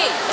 Hey!